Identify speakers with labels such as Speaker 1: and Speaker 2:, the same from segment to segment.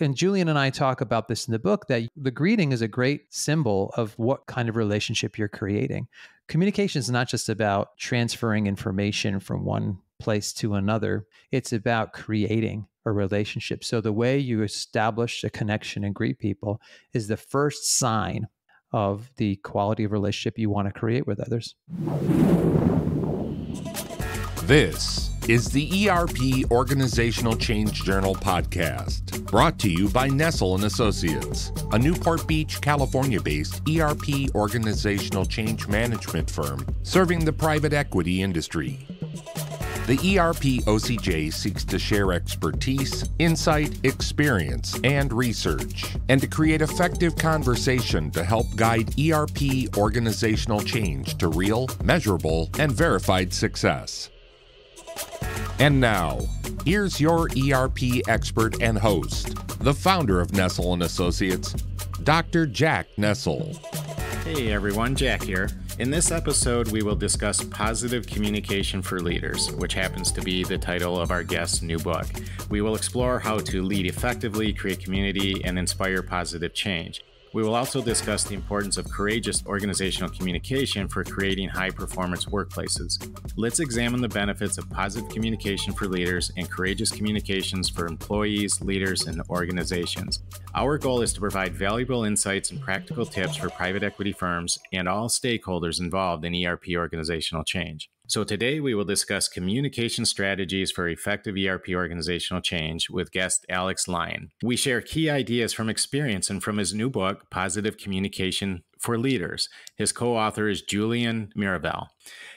Speaker 1: and Julian and I talk about this in the book that the greeting is a great symbol of what kind of relationship you're creating. Communication is not just about transferring information from one place to another, it's about creating a relationship. So the way you establish a connection and greet people is the first sign of the quality of relationship you want to create with others.
Speaker 2: This is the ERP Organizational Change Journal podcast, brought to you by Nestell and Associates, a Newport Beach, California-based ERP organizational change management firm serving the private equity industry. The ERP OCJ seeks to share expertise, insight, experience, and research, and to create effective conversation to help guide ERP organizational change to real, measurable, and verified success. And now, here's your ERP expert and host, the founder of Nestell and Associates, Dr. Jack Nestell.
Speaker 3: Hey everyone, Jack here. In this episode, we will discuss positive communication for leaders, which happens to be the title of our guest's new book. We will explore how to lead effectively, create community, and inspire positive change. We will also discuss the importance of courageous organizational communication for creating high performance workplaces. Let's examine the benefits of positive communication for leaders and courageous communications for employees, leaders, and organizations. Our goal is to provide valuable insights and practical tips for private equity firms and all stakeholders involved in ERP organizational change. So, today we will discuss communication strategies for effective ERP organizational change with guest Alex Lyon. We share key ideas from experience and from his new book, Positive Communication for Leaders. His co author is Julian Mirivel.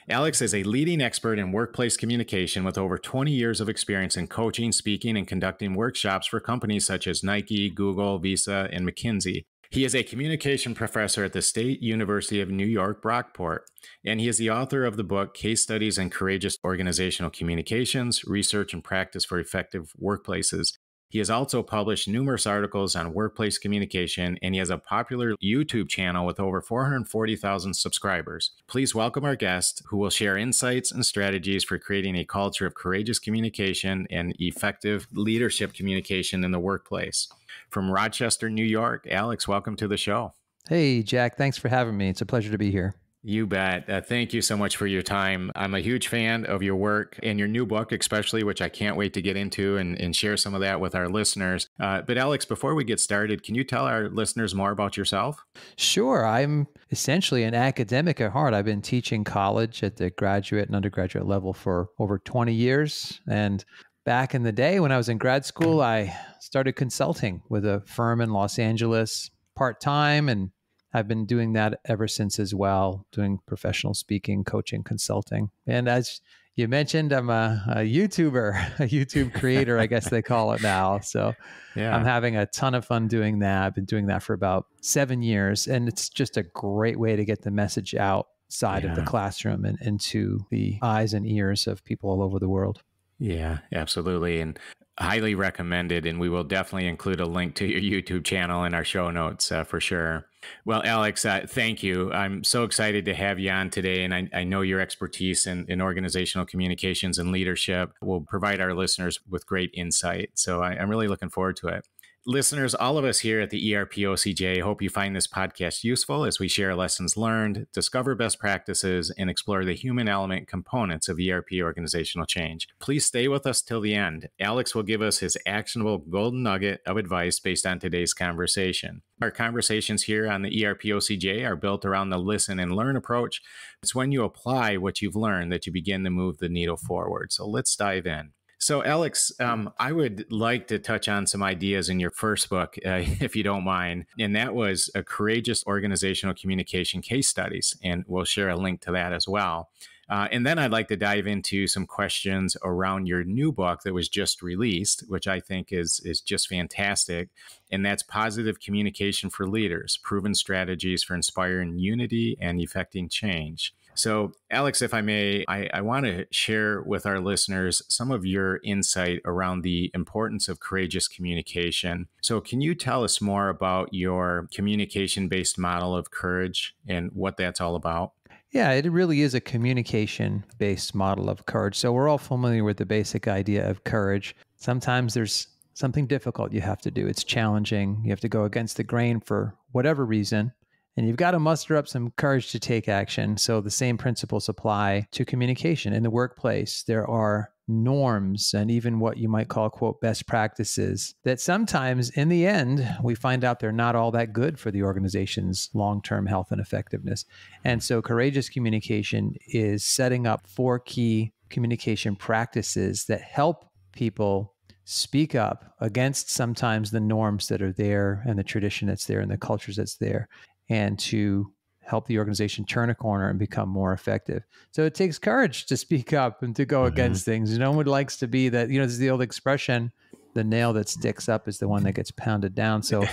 Speaker 3: Alex is a leading expert in workplace communication with over 20 years of experience in coaching, speaking, and conducting workshops for companies such as Nike, Google, Visa, and McKinsey. He is a communication professor at the State University of New York, Brockport, and he is the author of the book Case Studies in Courageous Organizational Communications Research and Practice for Effective Workplaces. He has also published numerous articles on workplace communication, and he has a popular YouTube channel with over 440,000 subscribers. Please welcome our guest, who will share insights and strategies for creating a culture of courageous communication and effective leadership communication in the workplace from Rochester, New York. Alex, welcome to the show.
Speaker 1: Hey, Jack. Thanks for having me. It's a pleasure to be here.
Speaker 3: You bet. Uh, thank you so much for your time. I'm a huge fan of your work and your new book, especially, which I can't wait to get into and, and share some of that with our listeners. Uh, but, Alex, before we get started, can you tell our listeners more about yourself?
Speaker 1: Sure. I'm essentially an academic at heart. I've been teaching college at the graduate and undergraduate level for over 20 years. And back in the day when I was in grad school, I started consulting with a firm in Los Angeles part time. And I've been doing that ever since as well, doing professional speaking, coaching, consulting. And as you mentioned, I'm a, a YouTuber, a YouTube creator, I guess they call it now. So yeah. I'm having a ton of fun doing that. I've been doing that for about seven years. And it's just a great way to get the message outside yeah. of the classroom and into the eyes and ears of people all over the world.
Speaker 3: Yeah, absolutely. And highly recommended. And we will definitely include a link to your YouTube channel in our show notes uh, for sure. Well, Alex, uh, thank you. I'm so excited to have you on today. And I, I know your expertise in, in, organizational communications and leadership will provide our listeners with great insight. So I, I'm really looking forward to it. Listeners, all of us here at the ERPOCJ hope you find this podcast useful as we share lessons learned, discover best practices, and explore the human element components of ERP organizational change. Please stay with us till the end. Alex will give us his actionable golden nugget of advice based on today's conversation. Our conversations here on the ERPOCJ are built around the listen and learn approach. It's when you apply what you've learned that you begin to move the needle forward. So let's dive in. So, Alex, um, I would like to touch on some ideas in your first book, uh, if you don't mind. And that was a courageous organizational communication case studies. And we'll share a link to that as well. Uh, and then I'd like to dive into some questions around your new book that was just released, which I think is is just fantastic. And that's positive communication for leaders, proven strategies for inspiring unity and effecting change. So, Alex, if I may, I, I want to share with our listeners some of your insight around the importance of courageous communication. So, can you tell us more about your communication based model of courage and what that's all about?
Speaker 1: Yeah, it really is a communication based model of courage. So, we're all familiar with the basic idea of courage. Sometimes there's something difficult you have to do. It's challenging. You have to go against the grain for whatever reason. And you've got to muster up some courage to take action. So the same principles apply to communication in the workplace. There are norms and even what you might call, quote, best practices that sometimes in the end, we find out they're not all that good for the organization's long term health and effectiveness. And so courageous communication is setting up four key communication practices that help people speak up against sometimes the norms that are there and the tradition that's there and the cultures that's there and to help the organization turn a corner and become more effective. So it takes courage to speak up and to go mm-hmm. against things. No one likes to be that, you know, this is the old expression, the nail that sticks up is the one that gets pounded down. So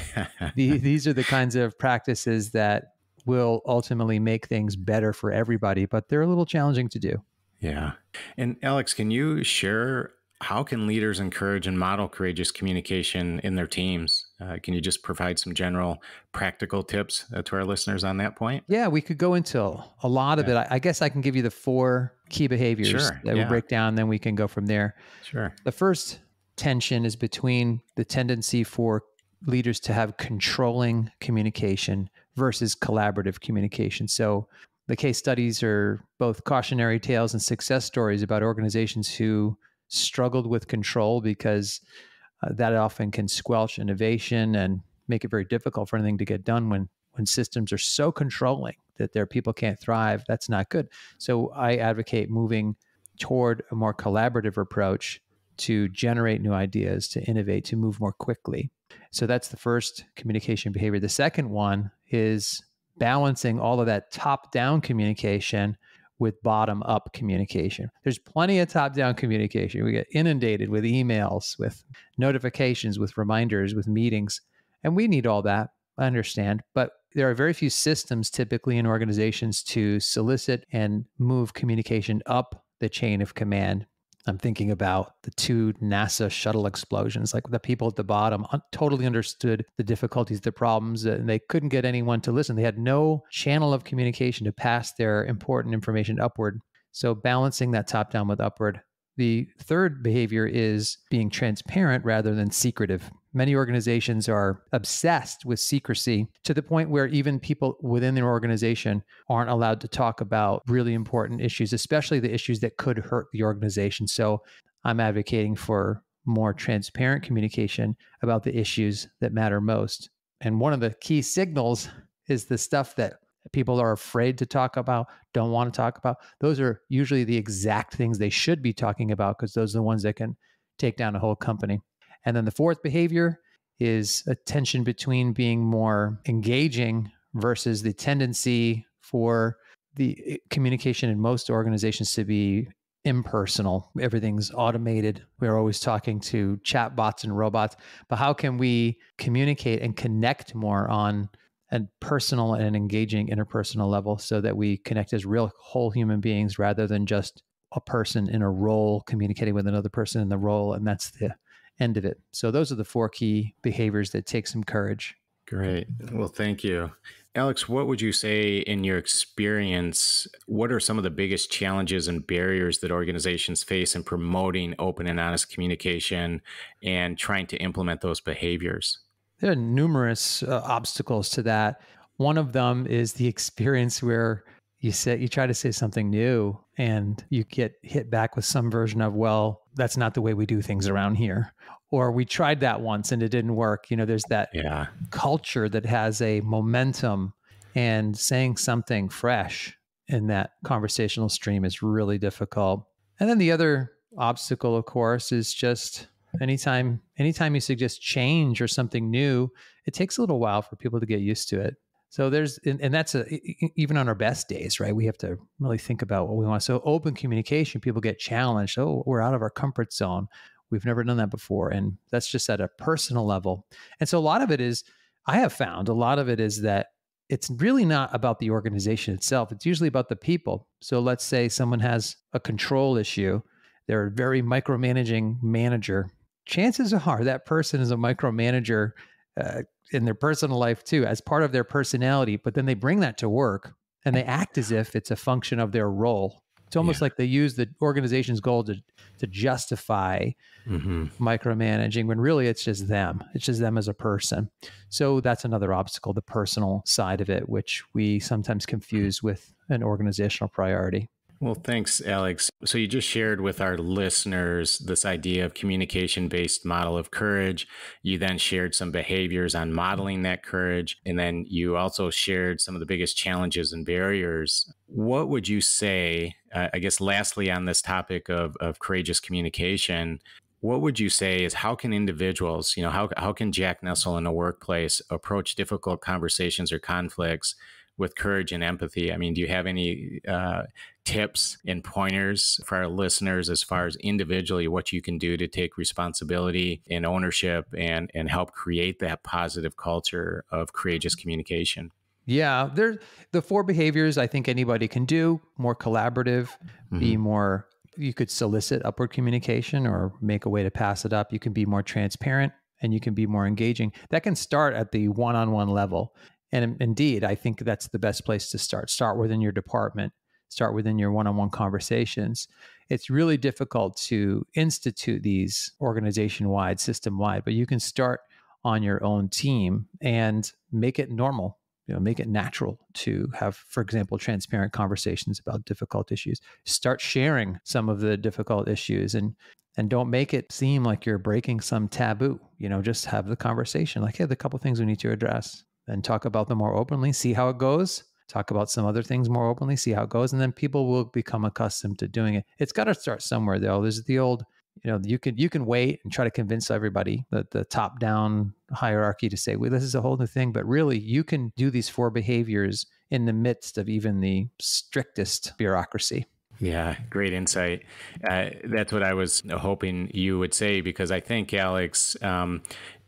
Speaker 1: the, these are the kinds of practices that will ultimately make things better for everybody, but they're a little challenging to do.
Speaker 3: Yeah. And Alex, can you share how can leaders encourage and model courageous communication in their teams? Uh, can you just provide some general practical tips uh, to our listeners on that point?
Speaker 1: Yeah, we could go into a lot of yeah. it. I, I, guess I can give you the four key behaviors sure, that yeah. we break down, then we can go from there.
Speaker 3: Sure.
Speaker 1: The first tension is between the tendency for leaders to have controlling communication versus collaborative communication. So the case studies are both cautionary tales and success stories about organizations who struggled with control because uh, that often can squelch innovation and make it very difficult for anything to get done when when systems are so controlling that their people can't thrive. That's not good. So i advocate moving toward a more collaborative approach to generate new ideas to innovate to move more quickly. So that's the first communication behavior. The second one is balancing all of that top down communication with bottom up communication. There's plenty of top down communication. We get inundated with emails, with notifications, with reminders, with meetings, and we need all that. I understand. But there are very few systems typically in organizations to solicit and move communication up the chain of command I'm thinking about the two NASA shuttle explosions. Like the people at the bottom totally understood the difficulties, the problems, uh, and they couldn't get anyone to listen. They had no channel of communication to pass their important information upward. So balancing that top down with upward the third behavior is being transparent rather than secretive. Many organizations are obsessed with secrecy to the point where even people within their organization aren't allowed to talk about really important issues, especially the issues that could hurt the organization. So I'm advocating for more transparent communication about the issues that matter most. And one of the key signals is the stuff that people are afraid to talk about, don't want to talk about, those are usually the exact things they should be talking about because those are the ones that can take down a whole company. And then the fourth behavior is a tension between being more engaging versus the tendency for the communication in most organizations to be impersonal. Everything's automated. We're always talking to chatbots and robots. But how can we communicate and connect more on and personal and engaging interpersonal level so that we connect as real whole human beings rather than just a person in a role communicating with another person in the role and that's the end of it. So those are the four key behaviors that take some courage.
Speaker 3: Great. Well thank you. Alex what would you say in your experience what are some of the biggest challenges and barriers that organizations face in promoting open and honest communication and trying to implement those behaviors
Speaker 1: there are numerous uh, obstacles to that. One of them is the experience where you say you try to say something new and you get hit back with some version of well that's not the way we do things around here or we tried that once and it didn't work you know there's that
Speaker 3: yeah.
Speaker 1: culture that has a momentum and saying something fresh in that conversational stream is really difficult and then the other obstacle of course is just anytime anytime you suggest change or something new it takes a little while for people to get used to it. So there's and, and that's a even on our best days right? We have to really think about what we want. So open communication people get challenged. Oh we're out of our comfort zone. We've never done that before. And that's just at a personal level. And so a lot of it is i have found a lot of it is that it's really not about the organization itself. It's usually about the people. So let's say someone has a control issue. They're a very micromanaging manager chances are that person is a micromanager uh, in their personal life too, as part of their personality. But then they bring that to work and they act as if it's a function of their role. It's almost yeah. like they use the organization's goal to to justify mm-hmm. micromanaging when really it's just them. It's just them as a person. So that's another obstacle, the personal side of it, which we sometimes confuse with an organizational priority.
Speaker 3: Well, thanks, Alex. So, you just shared with our listeners this idea of communication based model of courage. You then shared some behaviors on modeling that courage. And then you also shared some of the biggest challenges and barriers. What would you say, uh, I guess, lastly, on this topic of, of courageous communication? What would you say is how can individuals, you know, how, how can Jack Nestell in a workplace approach difficult conversations or conflicts with courage and empathy. I mean, do you have any uh, tips and pointers for our listeners as far as individually what you can do to take responsibility and ownership and and help create that positive culture of courageous communication?
Speaker 1: Yeah, there the four behaviors I think anybody can do: more collaborative, mm-hmm. be more. You could solicit upward communication or make a way to pass it up. You can be more transparent and you can be more engaging. That can start at the one-on-one level. And indeed, I think that's the best place to start. Start within your department, start within your one on one conversations. It's really difficult to institute these organization wide, system wide, but you can start on your own team and make it normal you know make it natural to have for example transparent conversations about difficult issues start sharing some of the difficult issues and and don't make it seem like you're breaking some taboo you know just have the conversation like hey the couple things we need to address and talk about them more openly, see how it goes, talk about some other things more openly, see how it goes, and then people will become accustomed to doing it. It's got to start somewhere though. There's the old, you know, you can you can wait and try to convince everybody that the top down hierarchy to say, well, this is a whole new thing, but really you can do these four behaviors in the midst of even the strictest bureaucracy.
Speaker 3: Yeah, great insight. Uh, that's what I was hoping you would say because I think, Alex, um,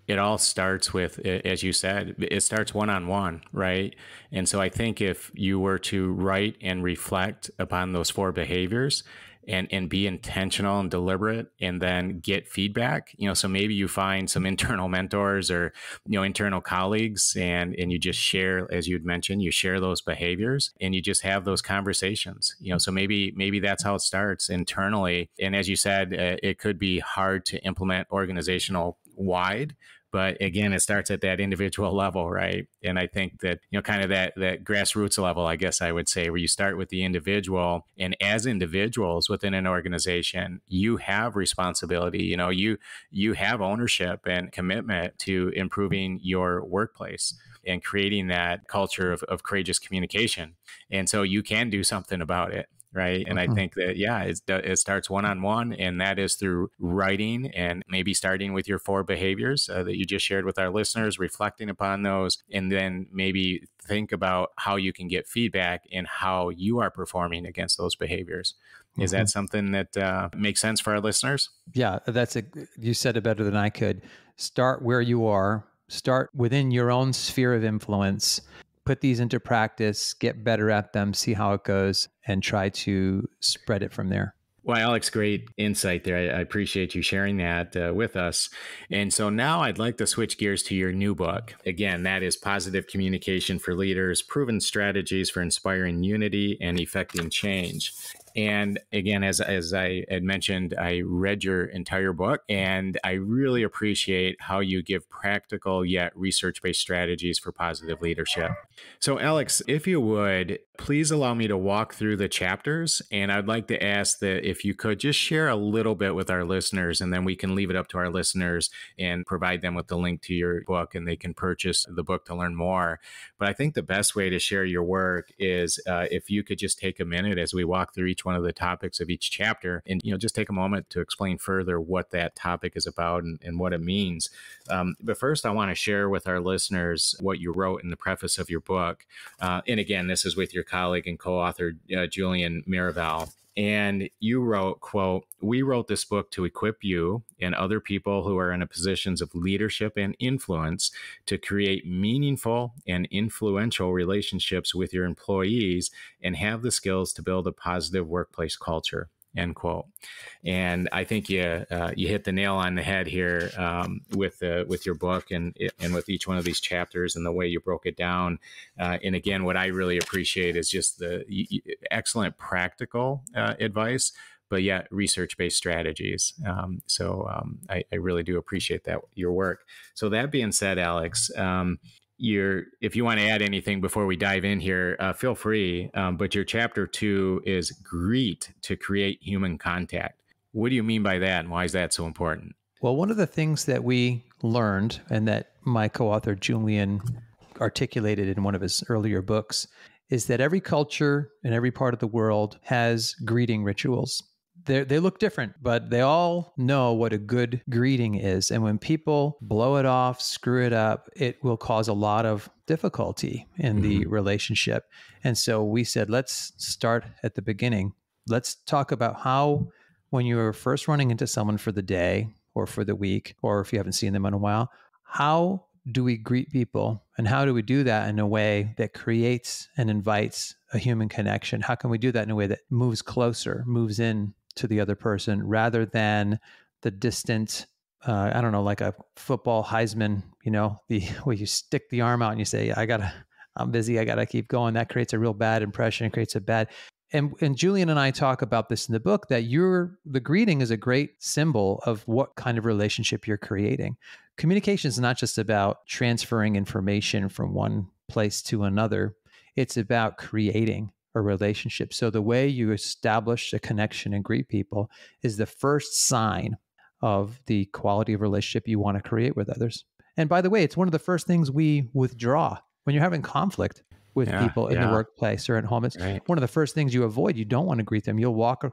Speaker 3: it all starts with, as you said, it starts one on one, right? And so I think if you were to write and reflect upon those four behaviors, and and be intentional and deliberate and then get feedback you know so maybe you find some internal mentors or you know internal colleagues and and you just share as you'd mentioned you share those behaviors and you just have those conversations you know so maybe maybe that's how it starts internally and as you said uh, it could be hard to implement organizational wide but again it starts at that individual level right? And i think that you know kind of that that grassroots level i guess i would say where you start with the individual and as individuals within an organization you have responsibility you know you you have ownership and commitment to improving your workplace and creating that culture of, of courageous communication. And so you can do something about it right? And mm-hmm. I think that yeah, it starts one on one, and that is through writing and maybe starting with your four behaviors uh, that you just shared with our listeners, reflecting upon those, and then maybe think about how you can get feedback and how you are performing against those behaviors. Is mm-hmm. that something that uh, makes sense for our listeners?
Speaker 1: Yeah, that's a. You said it better than I could. Start where you are. Start within your own sphere of influence put these into practice, get better at them, see how it goes, and try to spread it from there.
Speaker 3: Well, Alex, great insight there. I, I appreciate you sharing that uh, with us. And so now I'd like to switch gears to your new book. Again, that is Positive Communication for Leaders Proven Strategies for Inspiring Unity and Effecting Change. And again, as, as I had mentioned, I read your entire book and I really appreciate how you give practical yet research based strategies for positive leadership. So, Alex, if you would, please allow me to walk through the chapters. And I'd like to ask that if you could just share a little bit with our listeners, and then we can leave it up to our listeners and provide them with the link to your book and they can purchase the book to learn more. But I think the best way to share your work is uh, if you could just take a minute as we walk through each one of the topics of each chapter and you know just take a moment to explain further what that topic is about and, and what it means. Um, but first i want to share with our listeners what you wrote in the preface of your book. Uh, and again this is with your colleague and co-author uh, julian Mirivel and you wrote quote we wrote this book to equip you and other people who are in positions of leadership and influence to create meaningful and influential relationships with your employees and have the skills to build a positive workplace culture end quote. And I think you uh, you hit the nail on the head here um, with uh, with your book and and with each one of these chapters and the way you broke it down. Uh, and again, what I really appreciate is just the excellent practical uh, advice, but yet research based strategies. Um, so um, I, I, really do appreciate that your work. So that being said, Alex. Um, your if you want to add anything before we dive in here uh, feel free um, but your chapter two is greet to create human contact. What do you mean by that and why is that so important?
Speaker 1: Well one of the things that we learned and that my co-author julian articulated in one of his earlier books is that every culture and every part of the world has greeting rituals they they look different, but they all know what a good greeting is. And when people blow it off, screw it up, it will cause a lot of difficulty in mm-hmm. the relationship. And so we said, let's start at the beginning. Let's talk about how, when you're first running into someone for the day or for the week, or if you haven't seen them in a while, how do we greet people and how do we do that in a way that creates and invites a human connection how can we do that in a way that moves closer moves in to the other person rather than the distant uh, I don't know, like a football Heisman, you know, the where you stick the arm out and you say, I gotta, I'm busy, I gotta keep going. That creates a real bad impression. It creates a bad and and Julian and I talk about this in the book that you're the greeting is a great symbol of what kind of relationship you're creating. Communication is not just about transferring information from one place to another. It's about creating a relationship. So the way you establish a connection and greet people is the first sign of the quality of relationship you want to create with others. And by the way, it's one of the first things we withdraw when you're having conflict with yeah, people in yeah. the workplace or at home. It's right. one of the first things you avoid. You don't want to greet them. You'll walk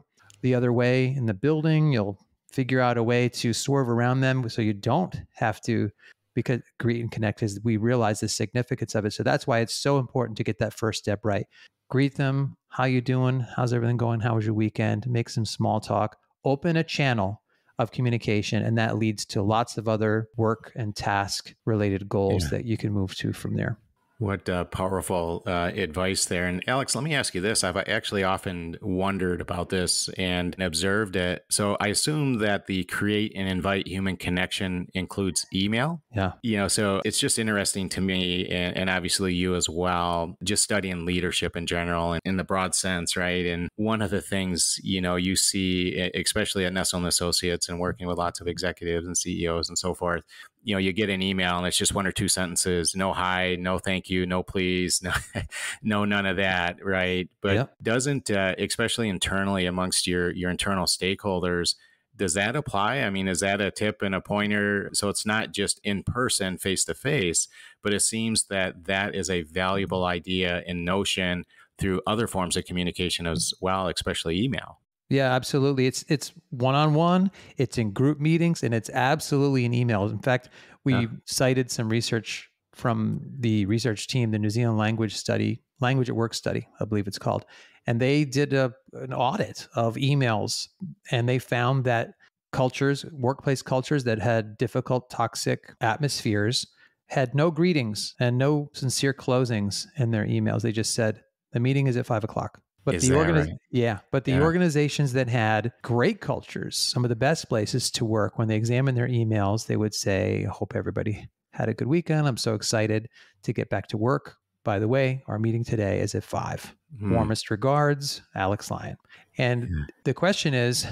Speaker 1: the other way in the building. You'll figure out a way to swerve around them so you don't have to because greet and connect is we realize the significance of it. So that's why it's so important to get that first step right greet them. How you doing? How's everything going? How was your weekend? Make some small talk. Open a channel of communication, and that leads to lots of other work and task related goals yeah. that you can move to from there.
Speaker 3: What uh, powerful uh, advice there. And Alex, let me ask you this. I've actually often wondered about this and observed it. So I assume that the create and invite human connection includes email.
Speaker 1: Yeah.
Speaker 3: You know, so it's just interesting to me and, and obviously you as well, just studying leadership in general and in the broad sense, right? And one of the things, you know, you see, especially at Nestell and Associates and working with lots of executives and CEOs and so forth, you know you get an email and it's just one or two sentences no hi no thank you no please no, no none of that right? But yep. doesn't uh, especially internally amongst your your internal stakeholders does that apply? I mean is that a tip and a pointer? So it's not just in person face to face but it seems that that is a valuable idea in notion through other forms of communication as well especially email
Speaker 1: yeah, absolutely. It's it's one on one. It's in group meetings, and it's absolutely in emails. In fact, we yeah. cited some research from the research team, the New Zealand language study, language at work study, I believe it's called, and they did a, an audit of emails, and they found that cultures, workplace cultures that had difficult, toxic atmospheres, had no greetings and no sincere closings in their emails. They just said the meeting is at five o'clock. But Is the organiz- right? yeah, but the yeah. organizations that had great cultures, some of the best places to work, when they examined their emails, they would say, "Hope everybody had a good weekend. I'm so excited to get back to work. By the way, our meeting today is at five. Mm. Warmest regards, Alex Lyon." And yeah. the question is,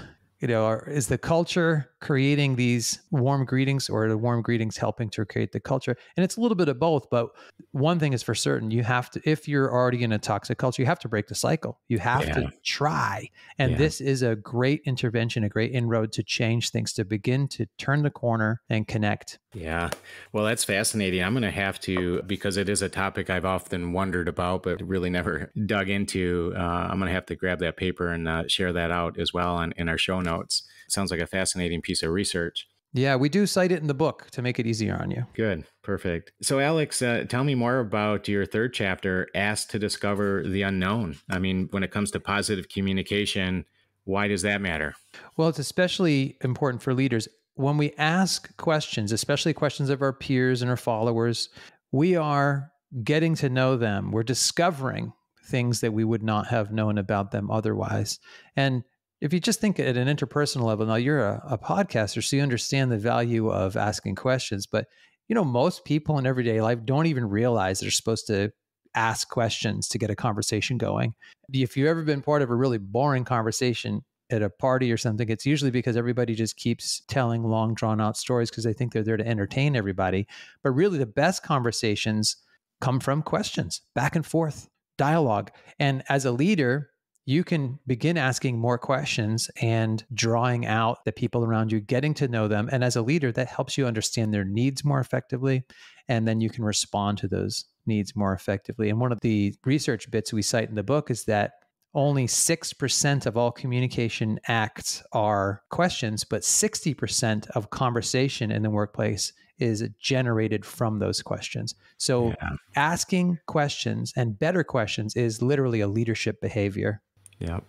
Speaker 1: you know, is the culture creating these warm greetings or the warm greetings helping to create the culture? And it's a little bit of both, but one thing is for certain, you have to if you're already in a toxic culture, you have to break the cycle. You have yeah. to try. And yeah. this is a great intervention, a great inroad to change things to begin to turn the corner and connect.
Speaker 3: Yeah. Well, that's fascinating. I'm going to have to because it is a topic I've often wondered about but really never dug into. Uh, I'm going to have to grab that paper and uh, share that out as well on, in our show notes notes. Sounds like a fascinating piece of research.
Speaker 1: Yeah, we do cite it in the book to make it easier on you.
Speaker 3: Good. Perfect. So, Alex, uh, tell me more about your third chapter, Asked to Discover the Unknown. I mean, when it comes to positive communication, why does that matter?
Speaker 1: Well, it's especially important for leaders. When we ask questions, especially questions of our peers and our followers, we are getting to know them. We're discovering things that we would not have known about them otherwise. And if you just think at an interpersonal level, now you're a, a podcaster, so you understand the value of asking questions. But you know, most people in everyday life don't even realize they're supposed to ask questions to get a conversation going. If you've ever been part of a really boring conversation at a party or something, it's usually because everybody just keeps telling long, drawn out stories because they think they're there to entertain everybody. But really, the best conversations come from questions, back and forth, dialogue. And as a leader, you can begin asking more questions and drawing out the people around you, getting to know them. And as a leader, that helps you understand their needs more effectively. And then you can respond to those needs more effectively. And one of the research bits we cite in the book is that only 6% of all communication acts are questions, but 60% of conversation in the workplace is generated from those questions. So yeah. asking questions and better questions is literally a leadership behavior.
Speaker 3: Yeah.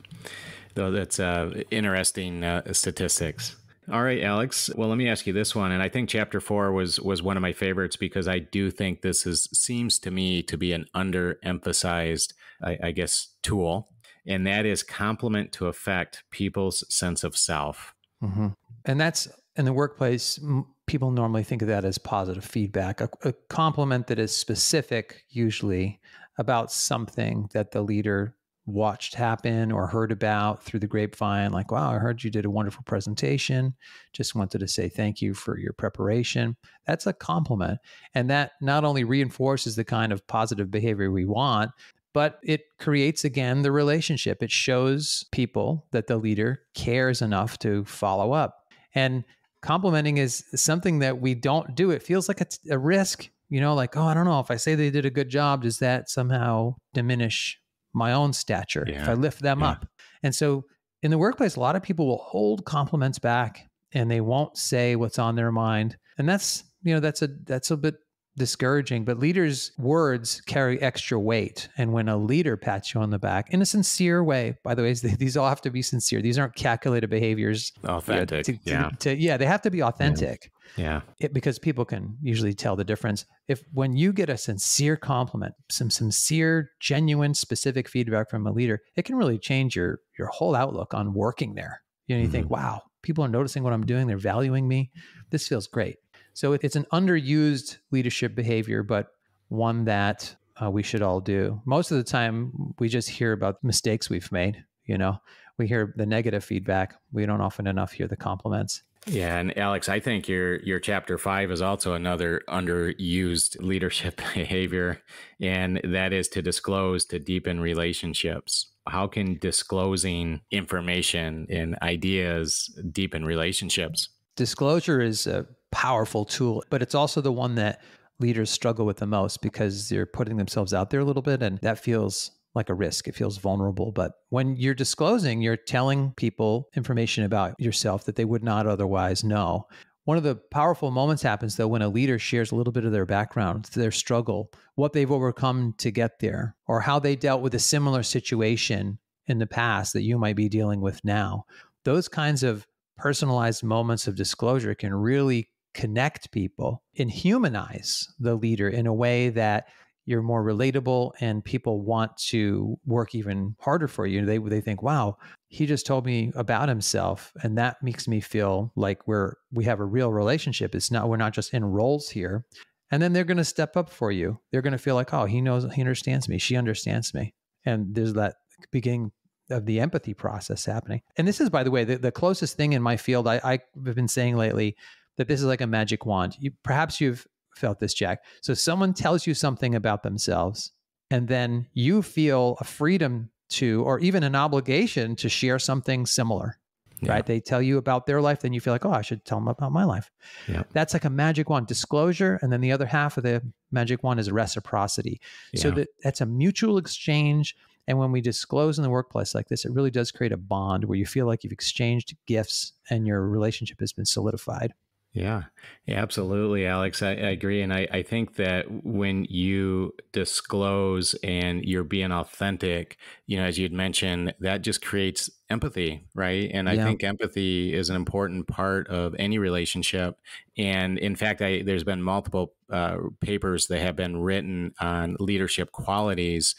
Speaker 3: Though that's uh, interesting uh, statistics. All right, Alex. Well, let me ask you this one, and I think chapter four was was one of my favorites because I do think this is seems to me to be an underemphasized, I, I guess, tool, and that is compliment to affect people's sense of self.
Speaker 1: Mm-hmm. And that's in the workplace. People normally think of that as positive feedback, a, a compliment that is specific, usually about something that the leader watched happen or heard about through the grapevine like wow i heard you did a wonderful presentation. Just wanted to say thank you for your preparation. That's a compliment and that not only reinforces the kind of positive behavior we want but it creates again the relationship. It shows people that the leader cares enough to follow up and complimenting is something that we don't do. It feels like a, a risk you know like oh i don't know. If i say they did a good job does that somehow diminish my own stature yeah. if I lift them yeah. up. And so in the workplace, a lot of people will hold compliments back and they won't say what's on their mind. And that's, you know, that's a that's a bit discouraging, but leaders' words carry extra weight. And when a leader pats you on the back in a sincere way, by the way, these all have to be sincere. These aren't calculated behaviors.
Speaker 3: Authentic.
Speaker 1: You know, to,
Speaker 3: yeah.
Speaker 1: To, to, yeah, they have to be authentic.
Speaker 3: Yeah.
Speaker 1: It, because people can usually tell the difference. If when you get a sincere compliment, some sincere, genuine, specific feedback from a leader, it can really change your your whole outlook on working there. You know, you mm-hmm. think, wow, people are noticing what I'm doing. They're valuing me. This feels great. So it's an underused leadership behavior, but one that uh, we should all do. Most of the time, we just hear about mistakes we've made. You know, we hear the negative feedback. We don't often enough hear the compliments.
Speaker 3: Yeah, and Alex, I think your your chapter five is also another underused leadership behavior, and that is to disclose to deepen relationships. How can disclosing information and ideas deepen relationships?
Speaker 1: Disclosure is a powerful tool, but it's also the one that leaders struggle with the most because they're putting themselves out there a little bit, and that feels like a risk. It feels vulnerable. But when you're disclosing, you're telling people information about yourself that they would not otherwise know. One of the powerful moments happens though when a leader shares a little bit of their background, their struggle, what they've overcome to get there, or how they dealt with a similar situation in the past that you might be dealing with now. Those kinds of personalized moments of disclosure can really connect people and humanize the leader in a way that you're more relatable and people want to work even harder for you. They they think, "Wow, he just told me about himself." And that makes me feel like we're we have a real relationship. It's not we're not just in roles here. And then they're going to step up for you. They're going to feel like, "Oh, he knows he understands me. She understands me." And there's that beginning of the empathy process happening. And this is by the way, the, the closest thing in my field I, I've been saying lately that this is like a magic wand. You perhaps you've felt this, Jack. So someone tells you something about themselves, and then you feel a freedom to, or even an obligation to share something similar. Yeah. Right? They tell you about their life, then you feel like, oh, I should tell them about my life. Yeah. That's like a magic wand disclosure. And then the other half of the magic wand is reciprocity. Yeah. So that that's a mutual exchange. And when we disclose in the workplace like this, it really does create a bond where you feel like you've exchanged gifts and your relationship has been solidified.
Speaker 3: Yeah, absolutely, Alex. I, I agree. And I, I, think that when you disclose and you're being authentic, you know, as you'd mentioned, that just creates empathy, right? And I yeah. think empathy is an important part of any relationship. And in fact, I, there's been multiple uh, papers that have been written on leadership qualities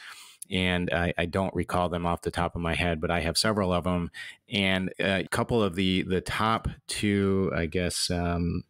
Speaker 3: and I, I, don't recall them off the top of my head, but I have several of them. And a couple of the the top two, I guess, um,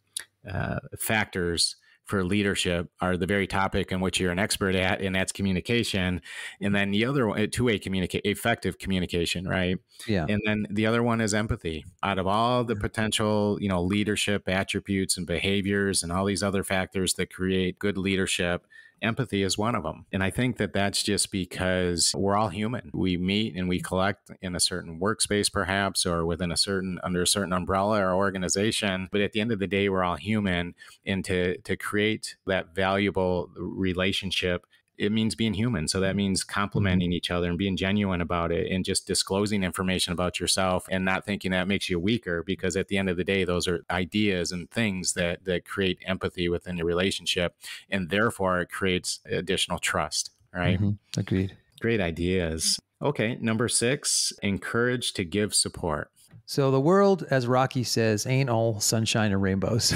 Speaker 3: uh, factors for leadership are the very topic in which you're an expert at, and that's communication. And then the other one, two way communicate, effective communication, right?
Speaker 1: Yeah.
Speaker 3: And then the other one is empathy. Out of all the potential, you know, leadership attributes and behaviors and all these other factors that create good leadership, empathy is one of them. And I think that that's just because we're all human. We meet and we collect in a certain workspace, perhaps, or within a certain, under a certain umbrella or organization. But at the end of the day, we're all human. And to, to create that valuable relationship, it means being human. So that mm-hmm. means complimenting each other and being genuine about it and just disclosing information about yourself and not thinking that makes you weaker because at the end of the day, those are ideas and things that, that create empathy within the relationship. And therefore it creates additional trust, right?
Speaker 1: Mm-hmm. Agreed.
Speaker 3: Great ideas. Okay. Number six, encourage to give support.
Speaker 1: So the world, as Rocky says, ain't all sunshine and rainbows.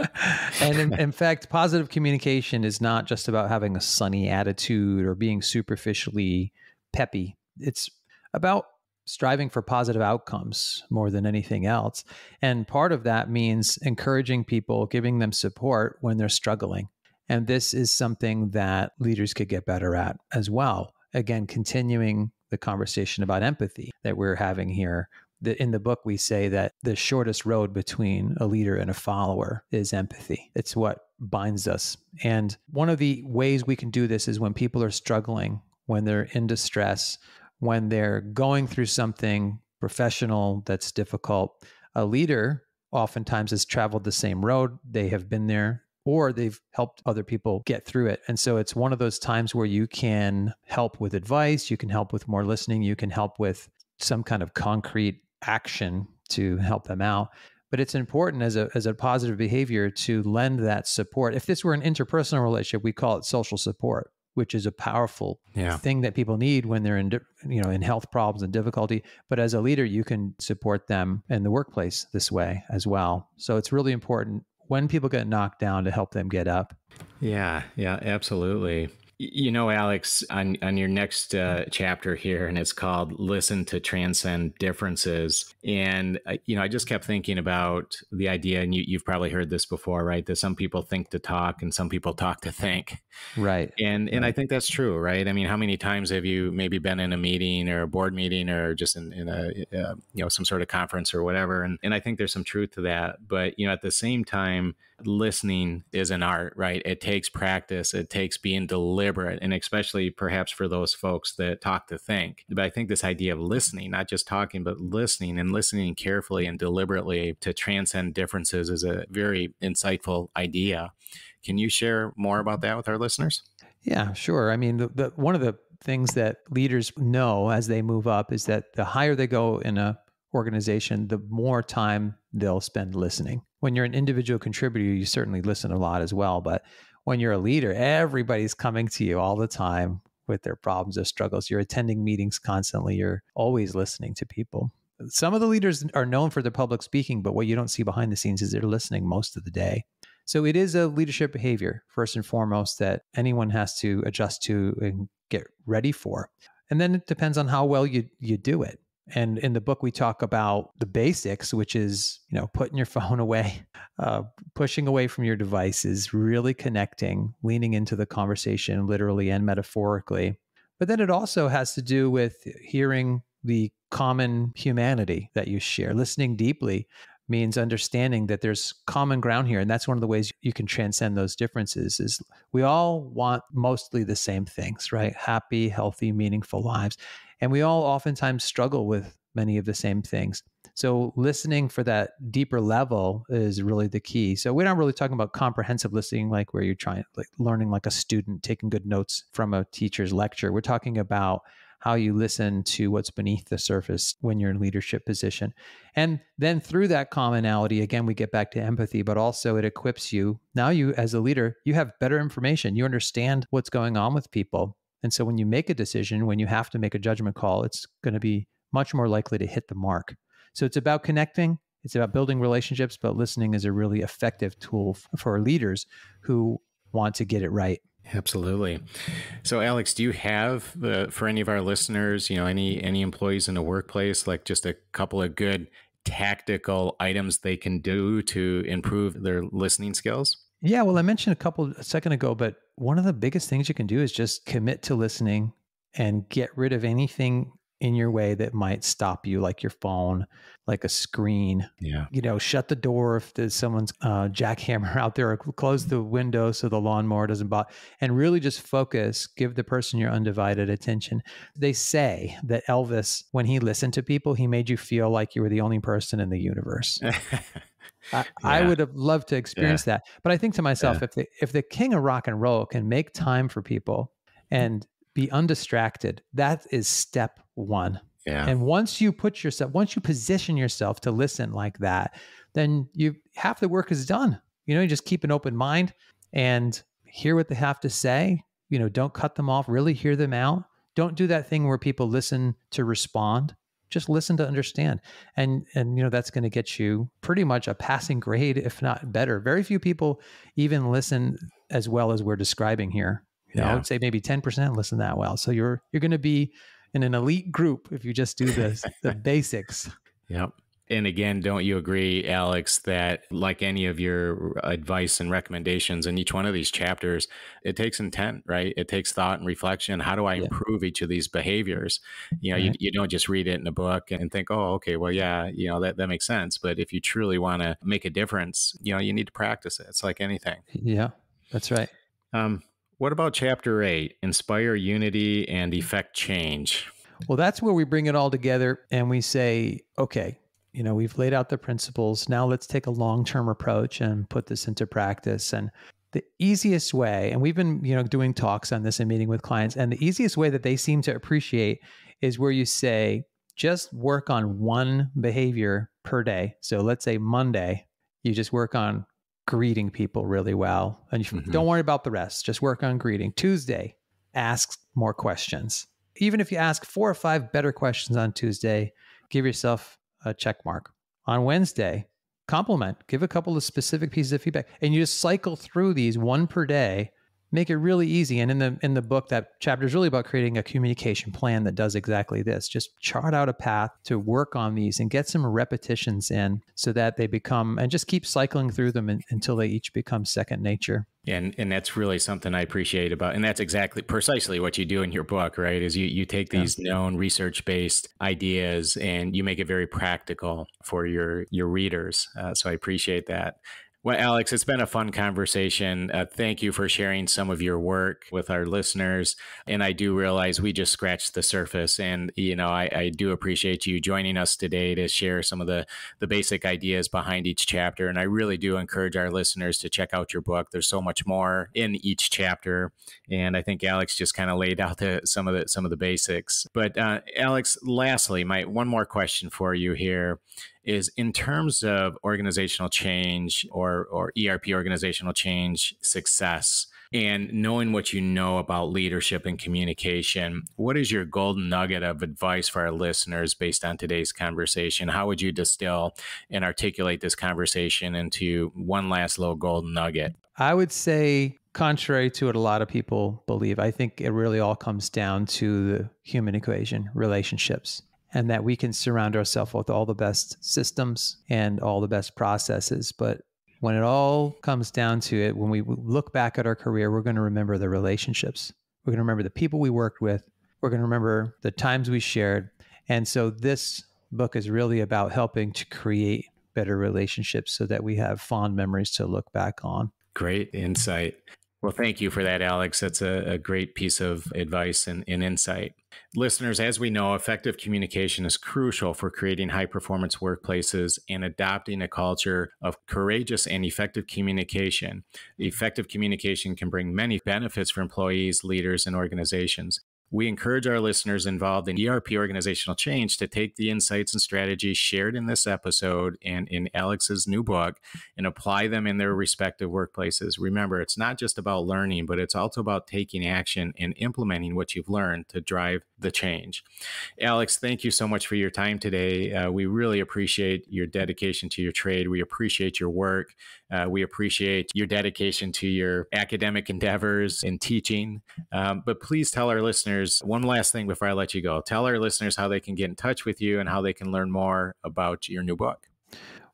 Speaker 1: and in, in, fact, positive communication is not just about having a sunny attitude or being superficially peppy. It's about striving for positive outcomes more than anything else. And part of that means encouraging people, giving them support when they're struggling. And this is something that leaders could get better at as well. Again, continuing the conversation about empathy that we're having here the, in the book, we say that the shortest road between a leader and a follower is empathy. It's what binds us. And one of the ways we can do this is when people are struggling, when they're in distress, when they're going through something professional that's difficult. A leader oftentimes has traveled the same road, they have been there. Or they've helped other people get through it. And so it's one of those times where you can help with advice, you can help with more listening, you can help with some kind of concrete action to help them out but it's important as a as a positive behavior to lend that support. If this were an interpersonal relationship we call it social support which is a powerful yeah. thing that people need when they're in you know in health problems and difficulty but as a leader you can support them in the workplace this way as well. So it's really important when people get knocked down to help them get up.
Speaker 3: Yeah yeah absolutely you know, Alex, on, on your next uh, chapter here, and it's called Listen to Transcend Differences. And, uh, you know, I just kept thinking about the idea, and you, you've probably heard this before, right? That some people think to talk and some people talk to think.
Speaker 1: Right.
Speaker 3: And and
Speaker 1: right.
Speaker 3: I think that's true, right? I mean, how many times have you maybe been in a meeting or a board meeting or just in, in a, uh, you know, some sort of conference or whatever? And, and I think there's some truth to that. But, you know, at the same time, listening is an art, right? It takes practice, it takes being deliberate, and especially perhaps for those folks that talk to think. But I think this idea of listening, not just talking, but listening and listening carefully and deliberately to transcend differences is a very insightful idea. Can you share more about that with our listeners?
Speaker 1: Yeah, sure. I mean, the, the, one of the things that leaders know as they move up is that the higher they go in a organization, the more time they'll spend listening. When you're an individual contributor, you certainly listen a lot as well. But when you're a leader, everybody's coming to you all the time with their problems, their struggles. You're attending meetings constantly. You're always listening to people. Some of the leaders are known for their public speaking, but what you don't see behind the scenes is they're listening most of the day. So it is a leadership behavior, first and foremost, that anyone has to adjust to and get ready for. And then it depends on how well you, you do it. And in the book, we talk about the basics, which is, you know, putting your phone away, uh, pushing away from your devices, really connecting, leaning into the conversation, literally and metaphorically. But then it also has to do with hearing the common humanity that you share, listening deeply means understanding that there's common ground here and that's one of the ways you can transcend those differences is we all want mostly the same things right? Happy healthy meaningful lives and we all oftentimes struggle with many of the same things. So listening for that deeper level is really the key. So we're not really talking about comprehensive listening, like where you're trying, like learning like a student, taking good notes from a teacher's lecture. We're talking about how you listen to what's beneath the surface when you're in leadership position. And then through that commonality, again, we get back to empathy, but also it equips you. Now you as a leader, you have better information. You understand what's going on with people. And so when you make a decision, when you have to make a judgment call, it's going to be much more likely to hit the mark. So it's about connecting, it's about building relationships, but listening is a really effective tool for leaders who want to get it right.
Speaker 3: Absolutely. So, Alex, do you have uh, for any of our listeners, you know, any any employees in the workplace, like just a couple of good tactical items they can do to improve their listening skills?
Speaker 1: Yeah, well, I mentioned a couple a second ago, but one of the biggest things you can do is just commit to listening and get rid of anything in your way that might stop you, like your phone, like a screen.
Speaker 3: Yeah.
Speaker 1: You know, shut the door if there's someone's uh, jackhammer out there, or close the window so the lawnmower doesn't bother, and really just focus. Give the person your undivided attention. They say that Elvis, when he listened to people, he made you feel like you were the only person in the universe. I, yeah. I, would have loved to experience yeah. that, but I think to myself, yeah. if the if the king of rock and roll can make time for people and be undistracted. That is step one.
Speaker 3: Yeah.
Speaker 1: And once you put yourself, once you position yourself to listen like that, then you half the work is done. You know, you just keep an open mind and hear what they have to say. You know, don't cut them off, really hear them out. Don't do that thing where people listen to respond. Just listen to understand. And and you know, that's going to get you pretty much a passing grade, if not better. Very few people even listen as well as we're describing here. You know, yeah. I would say maybe 10% listen that well. So you're you're going to be in an elite group if you just do this the basics.
Speaker 3: Yep. And again, don't you agree, Alex, that like any of your advice and recommendations in each one of these chapters, it takes intent, right? It takes thought and reflection. How do I yeah. improve each of these behaviors? You know, right. you, you don't just read it in a book and think, oh, okay, well, yeah, you know, that, that makes sense. But if you truly want to make a difference, you know, you need to practice it. It's like anything.
Speaker 1: Yeah, that's right.
Speaker 3: Um, what about chapter eight? Inspire unity and effect change.
Speaker 1: Well, that's where we bring it all together and we say, okay, you know, we've laid out the principles. Now let's take a long term approach and put this into practice. And the easiest way, and we've been, you know, doing talks on this and meeting with clients, and the easiest way that they seem to appreciate is where you say, just work on one behavior per day. So let's say Monday, you just work on greeting people really well. And mm-hmm. don't worry about the rest. Just work on greeting. Tuesday, ask more questions. Even if you ask four or five better questions on Tuesday, give yourself a check mark. On Wednesday, compliment, give a couple of specific pieces of feedback. And you just cycle through these one per day make it really easy and in the in the book that chapter is really about creating a communication plan that does exactly this just chart out a path to work on these and get some repetitions in so that they become and just keep cycling through them in, until they each become second nature
Speaker 3: and and that's really something I appreciate about and that's exactly precisely what you do in your book, right? Is you you take these yeah. known research based ideas and you make it very practical for your your readers. Uh, so I appreciate that. Well, Alex, it's been a fun conversation. Uh, thank you for sharing some of your work with our listeners. And I do realize we just scratched the surface. And, you know, I, I, do appreciate you joining us today to share some of the, the basic ideas behind each chapter. And I really do encourage our listeners to check out your book. There's so much more in each chapter. And I think Alex just kind of laid out the, some of the some of the basics. But uh, Alex, lastly, my one more question for you here is in terms of organizational change or, or ERP organizational change success and knowing what you know about leadership and communication, what is your golden nugget of advice for our listeners based on today's conversation? How would you distill and articulate this conversation into one last little golden nugget?
Speaker 1: I would say contrary to what a lot of people believe, I think it really all comes down to the human equation, relationships and that we can surround ourselves with all the best systems and all the best processes. But when it all comes down to it, when we look back at our career, we're going to remember the relationships. We're going to remember the people we worked with. We're going to remember the times we shared. And so this book is really about helping to create better relationships so that we have fond memories to look back on.
Speaker 3: Great insight. Well, thank you for that, Alex. That's a, a great piece of advice and, and, insight. Listeners, as we know, effective communication is crucial for creating high performance workplaces and adopting a culture of courageous and effective communication. Effective communication can bring many benefits for employees, leaders, and organizations. We encourage our listeners involved in ERP organizational change to take the insights and strategies shared in this episode and in Alex's new book and apply them in their respective workplaces. Remember, it's not just about learning, but it's also about taking action and implementing what you've learned to drive the change. Alex, thank you so much for your time today. Uh, we really appreciate your dedication to your trade. We appreciate your work. Uh, we appreciate your dedication to your academic endeavors and teaching. Um, but please tell our listeners one last thing before I let you go. Tell our listeners how they can get in touch with you and how they can learn more about your new book.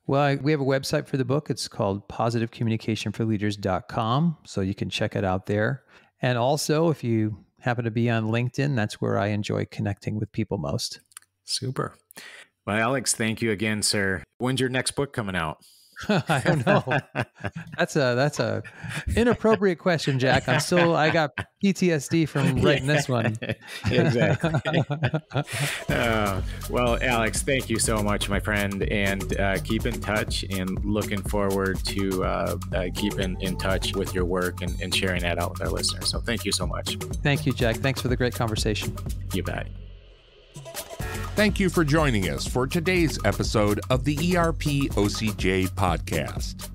Speaker 1: Well, we have a website for the book. It's called positivecommunicationforleaders.com. So you can check it out there. And also, if you happen to be on LinkedIn, that's where I enjoy connecting with people most.
Speaker 3: Super. Well, Alex, thank you again, sir. When's your next book coming out?
Speaker 1: I don't know. that's a that's a inappropriate question, Jack. I'm still I got PTSD from writing this one.
Speaker 3: exactly. uh, well, Alex, thank you so much, my friend, and uh, keep in touch. And looking forward to uh, uh, keeping in touch with your work and, and sharing that out with our listeners. So, thank you so much.
Speaker 1: Thank you, Jack. Thanks for the great conversation.
Speaker 3: You bet.
Speaker 2: Thank you for joining us for today's episode of the ERP OCJ podcast.